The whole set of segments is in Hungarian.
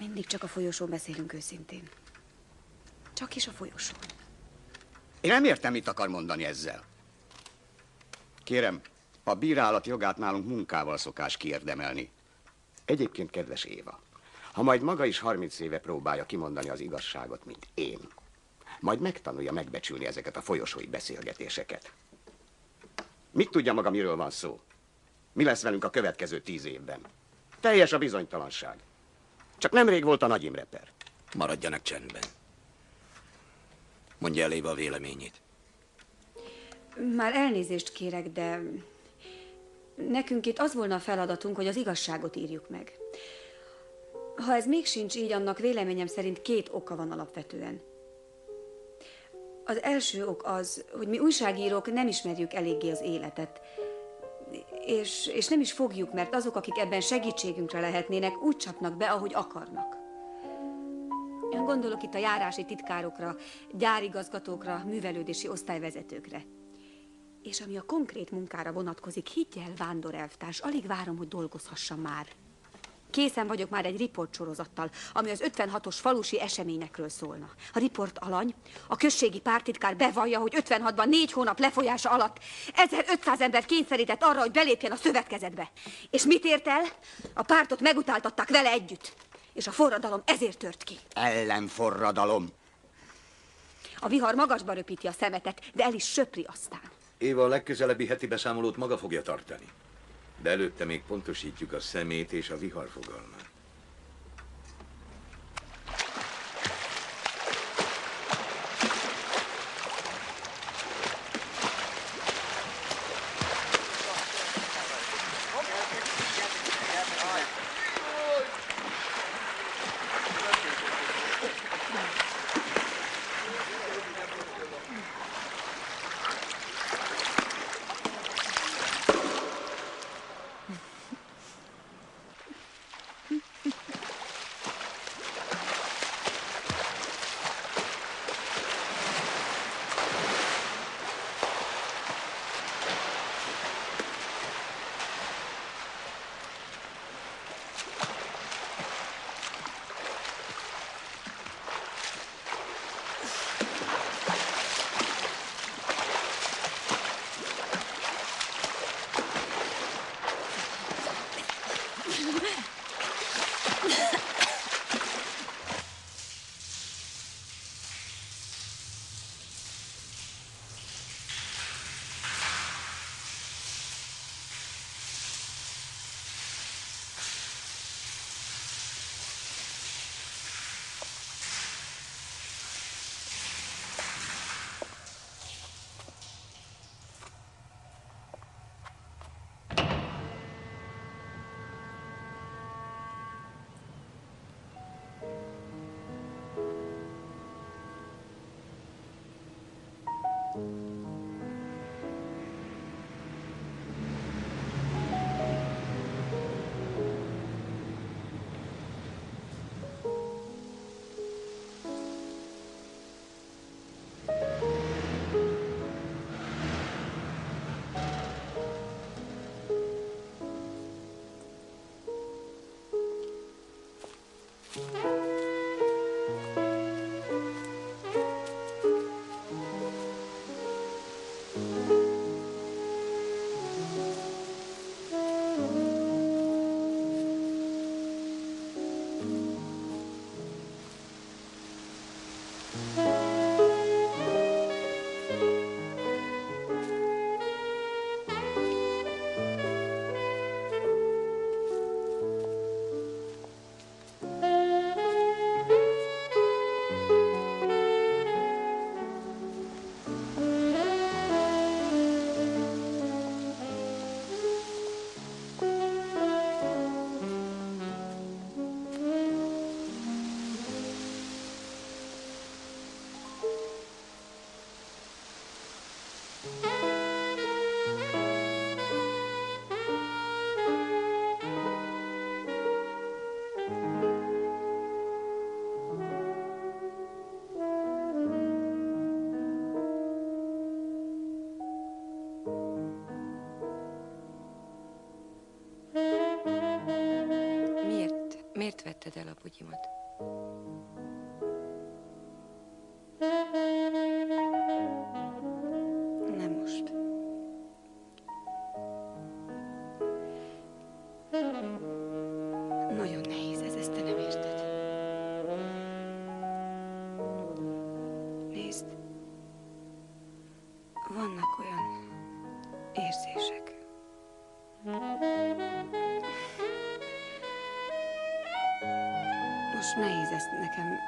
Mindig csak a folyosón beszélünk őszintén. Csak is a folyosón. Én nem értem, mit akar mondani ezzel. Kérem, a bírálat jogát nálunk munkával szokás kiérdemelni. Egyébként, kedves Éva, ha majd maga is 30 éve próbálja kimondani az igazságot, mint én, majd megtanulja megbecsülni ezeket a folyosói beszélgetéseket. Mit tudja maga, miről van szó? Mi lesz velünk a következő tíz évben? Teljes a bizonytalanság. Csak nemrég volt a Nagy Imre per. Maradjanak csendben. Mondja elébe a véleményét. Már elnézést kérek, de nekünk itt az volna a feladatunk, hogy az igazságot írjuk meg. Ha ez még sincs így, annak véleményem szerint két oka van alapvetően. Az első ok az, hogy mi újságírók nem ismerjük eléggé az életet, és, és nem is fogjuk, mert azok, akik ebben segítségünkre lehetnének, úgy csapnak be, ahogy akarnak. Gondolok itt a járási titkárokra, gyárigazgatókra, művelődési osztályvezetőkre. És ami a konkrét munkára vonatkozik, higgyel, Vándor elvtárs, alig várom, hogy dolgozhassam már. Készen vagyok már egy riportsorozattal, ami az 56-os falusi eseményekről szólna. A riport alany, a községi pártitkár bevallja, hogy 56-ban négy hónap lefolyása alatt 1500 ember kényszerített arra, hogy belépjen a szövetkezetbe. És mit ért el? A pártot megutáltatták vele együtt. És a forradalom ezért tört ki. Ellenforradalom. A vihar magasba röpíti a szemetet, de el is söpri aztán. Éva a legközelebbi heti beszámolót maga fogja tartani. De előtte még pontosítjuk a szemét és a vihar fogalmát. Miért vetted el a bugyimat? Nem most. Nagyon nehéz ez, ezt te nem érted. Nézd, vannak olyan érzések. Most nehéz ezt nekem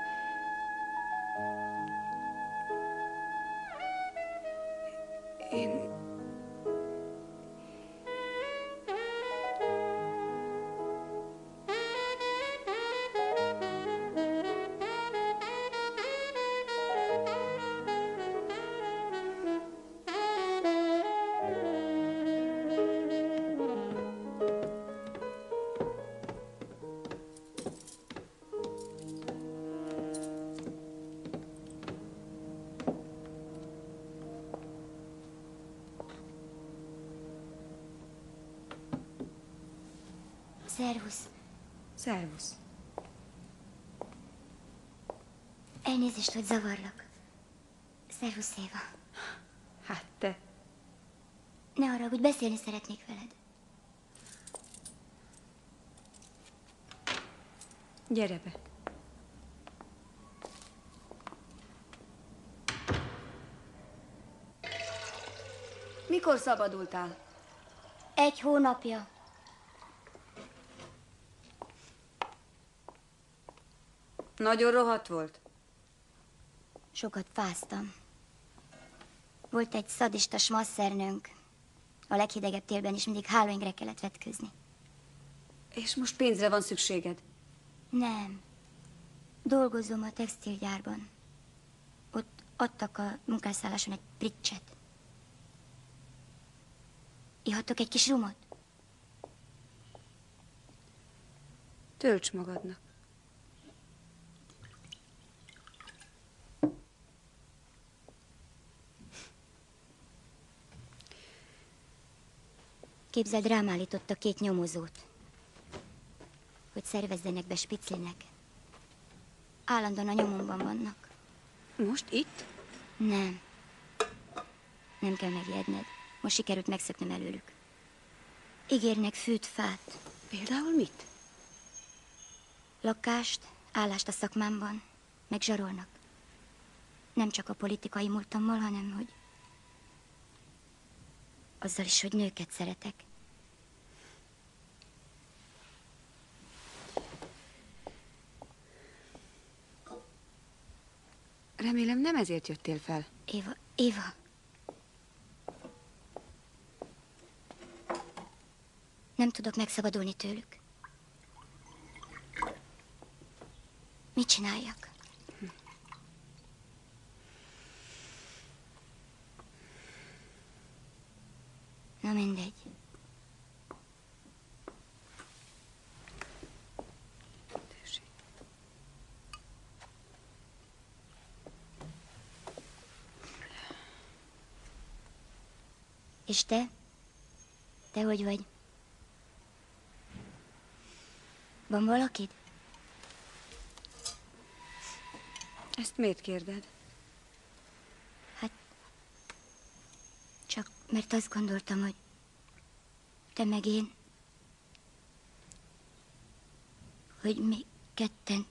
Szervusz. Szervusz. Elnézést, hogy zavarlak. Szervusz, Éva. Hát te. Ne arra, hogy beszélni szeretnék veled. Gyere be. Mikor szabadultál? Egy hónapja. Nagyon rohadt volt? Sokat fáztam. Volt egy szadista smasszernőnk. A leghidegebb télben is mindig hálóingre kellett vetközni. És most pénzre van szükséged? Nem. Dolgozom a textilgyárban. Ott adtak a munkásszálláson egy pricset. Ihatok egy kis rumot? Tölts magadnak. Képzeld, rám állította két nyomozót, hogy szervezzenek be Spiclinek. Állandóan a nyomomban vannak. Most itt? Nem. Nem kell megijedned. Most sikerült megszöknöm előlük. Ígérnek fűt, fát, Például mit? lakást, állást a szakmámban, meg zsarolnak. Nem csak a politikai múltammal, hanem hogy... Azzal is, hogy nőket szeretek. Remélem nem ezért jöttél fel. Éva, Éva. Nem tudok megszabadulni tőlük. Mit csináljak? Na mindegy. És te? Te hogy vagy? Van valakid? Ezt miért kérded? Hát... Csak mert azt gondoltam, hogy... Te meg én... Hogy mi ketten